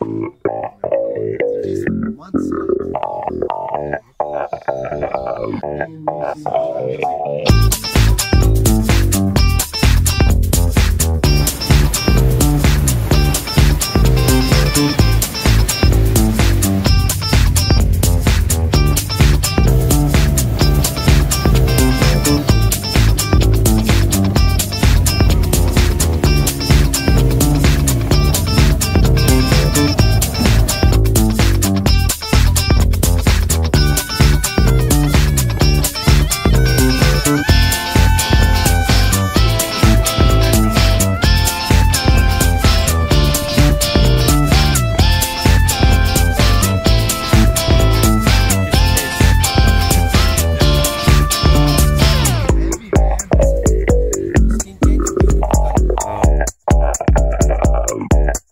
Later. Bye.